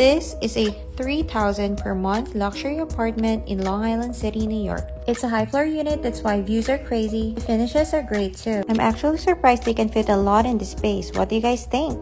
This is a 3000 per month luxury apartment in Long Island City, New York. It's a high floor unit, that's why views are crazy. The finishes are great too. I'm actually surprised they can fit a lot in this space. What do you guys think?